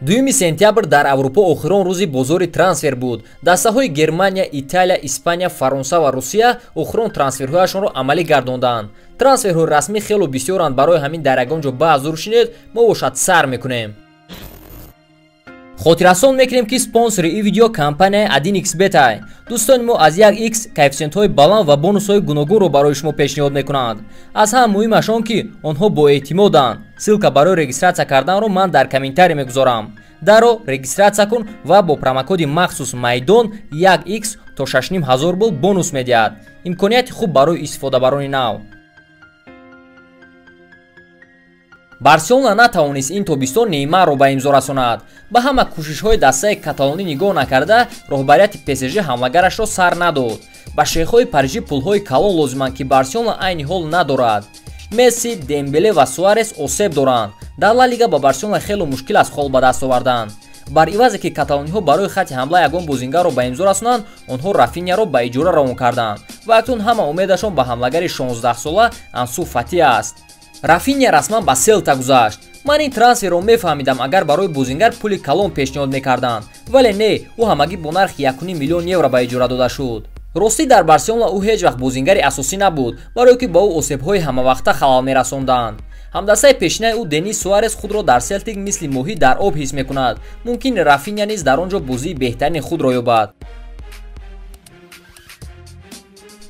дуюми сентябр дар аврупо охирон рӯзи бозори трансфер буд. Дастаҳои германия италия испания фаронса ва русия охирон трансферҳояшонро амалӣ гардонданд. Трансферҳои расмӣ хело бисёранд барои ҳамин дар ягон ҷо баъз зур шинед мо бошад сар мекунем хотиррасон мекунем ки спонсори ин видео компанияи adinxbeтай дӯстони мо аз 1x коэффисиентҳои баланд ва бонусҳои гуногунро барои шумо пешниҳод мекунанд. Аз ҳама муҳимаш он ки онҳо боэътимоданд ссилка барои регистратсия карданро ман дар комментарий мегузорам. Даро регистратсия кун ва бо промокоди махсус майдон 1x то 6500 бул бонус медиҳад. Имконияти хуб барои истифодабарони нав барселона натавонист ин тобистон неймарро ба имзо расонад. ба ҳама кӯшишҳои дастаи каталонӣ нигоҳ накарда роҳбарияти псж ҳамлагарашро сар надод. ба шейхҳои парижӣ пулҳои калон лозиманд ки барселона айни ҳол надорад. месси дембеле ва суарес осеб доранд. дар ла лига ба барселона хело мушкил аст хол ба даст овардан бар ивазе ки каталониҳо барои хати ҳамла ягон бозингарро ба имзо расонанд онҳо рафиняро ба иҷора равон карданд ва акнун ҳама умедашон ба ҳамлагари 16сола ансу фати аст рафиня расман ба селта гузашт. Ман ин трансферро мефаҳмидам агар барои бозингар пули калон пешниҳод мекарданд. Вале не ӯ ҳамагӣ бо нархи 1 миллион евро ба иҷора дода шуд. Ростӣ дар барселона ӯ ҳеҷ вақт бозингари асосӣ набуд барое ки ба ӯ осебҳои ҳамавақта халал мерасонданд. Ҳамдастаи пешинаи ӯ денис суарес худро дар селтик мисли моҳӣ дар об ҳис мекунад. Мумкин рафиня низ дар он ҷо бозии беҳтарини худро ёбад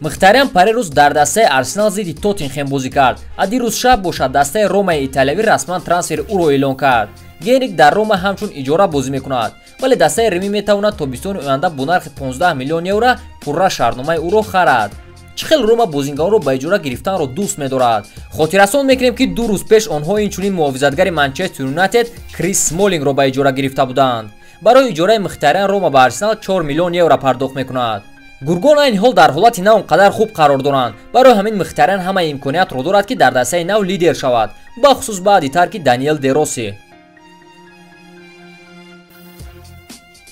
мухтариам парирӯз дар дастаи арсенал зидди тоттенхем бозӣ кард а дирӯз шаб бошад дастаи ромаи италиявӣ расман трансфери ӯро эълон кард генрик дар рома ҳамчун иҷора бозӣ мекунад вале дастаи римӣ метавонад тобистони оянда бо нархи 15 миллион евро пурра шаҳрномаи ӯро харад чӣ хел рома бозингаронро ба иҷора гирифтанро дӯст медорад хотиррасон мекунем ки ду рӯз пеш онҳо инчунин муҳофизатгари манчестер юнайтед крис смолингро ба иҷора гирифта буданд барои иҷораи мухтариан рома ба арсенал 4 миллион евро пардохт мекунад гургон айни ҳол дар ҳолати на он қадар хуб қарор доранд. Барои ҳамин мухтариян ҳамаи имкониятро дорад ки дар дастаи нав лидер шавад бахусус баъди тарки даниел дероси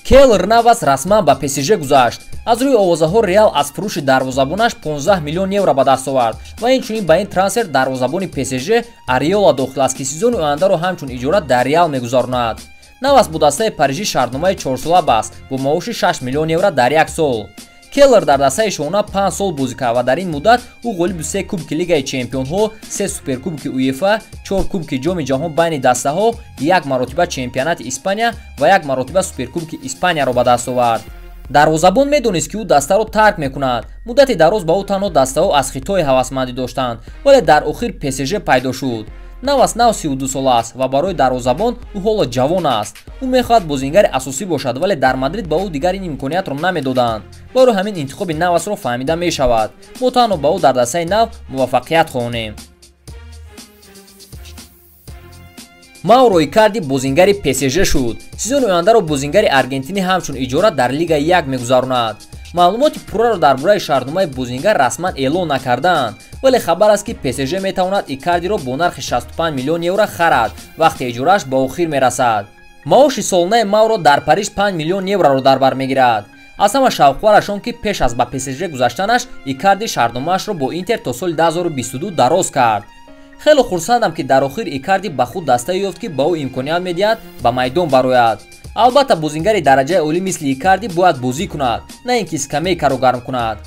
келр навас расман ба псж гузашт. Аз рӯи овозаҳо реал аз фурӯши дарвозабонаш 15 миллион евро ба даст овард. Ва инчунин ба ин трансфер дарвозабони псж ариола дохил аст ки сезони ояндаро ҳамчун иҷора дар реал мегузаронад навас бо дастаи парижӣ шаҳрномаи чорсола баст бо маоши 6 миллион евро дар як сол келлер дар дастаи шона панҷ сол бозӣ кард ва дар ин муддат ӯ ғолиби се кубки лигаи чемпионҳо се суперкубки уефа чор кубки ҷоми ҷаҳон байни дастаҳо як маротиба чемпионати испания ва як маротиба суперкубки испанияро ба даст овард. Дарвозабон медонист ки ӯ дастаро тарк мекунад. Муддати дароз ба ӯ танҳо дастаҳо аз хитои ҳавасмандӣ доштанд вале дар охир псж пайдо шуд навас нав 32 сола аст ва барои дарвозабон ӯ ҳоло ҷавон аст. Ӯ мехоҳад бозингари асосӣ бошад вале дар мадрид ба ӯ дигар ин имкониятро намедоданд. Барои ҳамин интихоби навасро фаҳмида мешавад. Мо танҳо ба ӯ дар дастаи нав муваффақият хоҳонем мауро икарди бозингари псж шуд. Сезони ояндаро бозингари аргентинӣ ҳамчун иҷора дар лигаи як мегузаронад. Маълумоти пурраро дар бораи шаҳрномаи бозингар расман эълон накарданд вале хабар аст ки псж метавонад икардиро бо нархи 65 миллион евро харад. Вақте иҷорааш ба охир мерасад. Маоши солнаи мавро дар париж 5 миллион евроро дар бар мегирад. Аз ҳама шавқвараш он ки пеш аз ба псж гузаштанаш икарди шаҳрномаашро бо интер то соли 2022 дароз кард. Хеле хурсандам ки дар охир икарди ба худ дастае ёфт ки ба ӯ имконият медиҳад ба майдон барояд. Албатта бозингари дараҷаи олӣ мисли икарди бояд бозӣ кунад на ин ки скамейкаро гарм кунад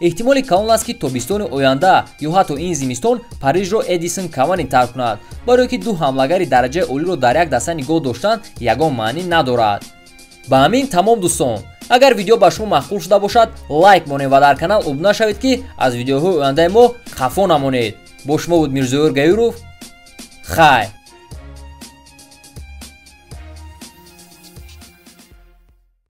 эҳтимоли калон аст ки тобистони оянда ё ҳатто ин зимистон парижро эдисон кавани тарк кунад барое ки ду ҳамлагари дараҷаи олиро дар як даста нигоҳ доштан ягон маънӣ надорад. Ба ҳамин тамом дӯстон агар видео ба шумо маъқул шуда бошад лайк монед ва дар канал обуна шавед ки аз видеоҳои ояндаи мо хафо намонед. Бо шумо буд мирзоёр гаюров хайр